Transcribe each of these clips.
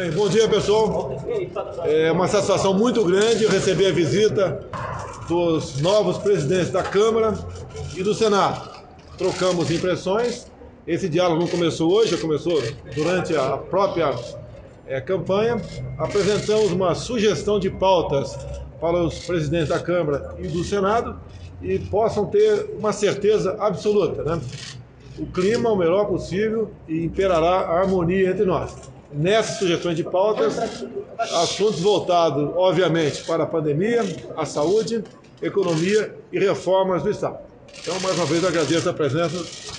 Bem, bom dia pessoal. É uma satisfação muito grande receber a visita dos novos presidentes da Câmara e do Senado. Trocamos impressões. Esse diálogo não começou hoje, começou durante a própria é, campanha. Apresentamos uma sugestão de pautas para os presidentes da Câmara e do Senado e possam ter uma certeza absoluta, né? O clima é o melhor possível e imperará a harmonia entre nós. Nessas sugestões de pautas, assuntos voltados, obviamente, para a pandemia, a saúde, economia e reformas do Estado. Então, mais uma vez, agradeço a presença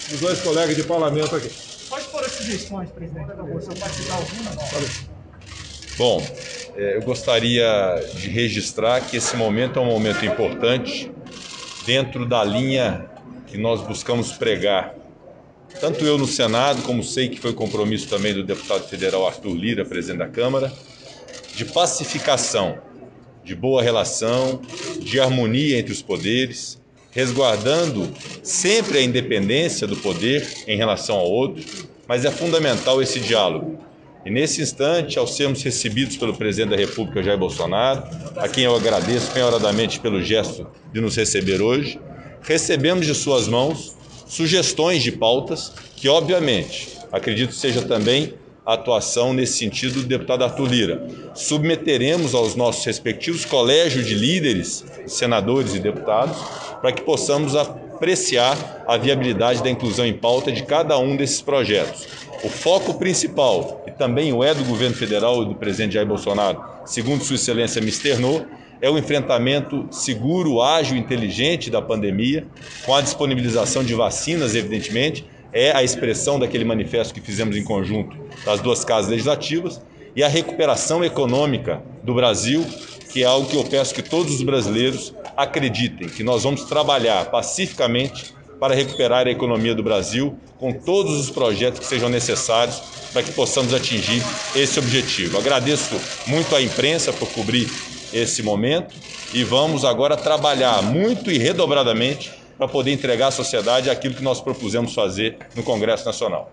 dos dois colegas de parlamento aqui. Pode pôr as sugestões, presidente, por favor, se eu participar alguma. Bom, é, eu gostaria de registrar que esse momento é um momento importante dentro da linha que nós buscamos pregar. Tanto eu no Senado, como sei que foi compromisso também do deputado federal Arthur Lira, presidente da Câmara, de pacificação, de boa relação, de harmonia entre os poderes, resguardando sempre a independência do poder em relação ao outro, mas é fundamental esse diálogo. E nesse instante, ao sermos recebidos pelo presidente da República, Jair Bolsonaro, a quem eu agradeço penhoradamente pelo gesto de nos receber hoje, recebemos de suas mãos sugestões de pautas que, obviamente, acredito seja também a atuação nesse sentido do deputado Arthur Lira. Submeteremos aos nossos respectivos colégios de líderes, senadores e deputados, para que possamos apreciar a viabilidade da inclusão em pauta de cada um desses projetos. O foco principal, e também o é do governo federal e do presidente Jair Bolsonaro, segundo Sua Excelência me externou, é o enfrentamento seguro, ágil inteligente da pandemia, com a disponibilização de vacinas, evidentemente, é a expressão daquele manifesto que fizemos em conjunto das duas casas legislativas, e a recuperação econômica do Brasil, que é algo que eu peço que todos os brasileiros acreditem, que nós vamos trabalhar pacificamente para recuperar a economia do Brasil com todos os projetos que sejam necessários para que possamos atingir esse objetivo. Agradeço muito à imprensa por cobrir esse momento e vamos agora trabalhar muito e redobradamente para poder entregar à sociedade aquilo que nós propusemos fazer no Congresso Nacional.